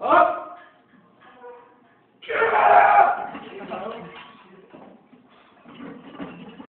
Hop!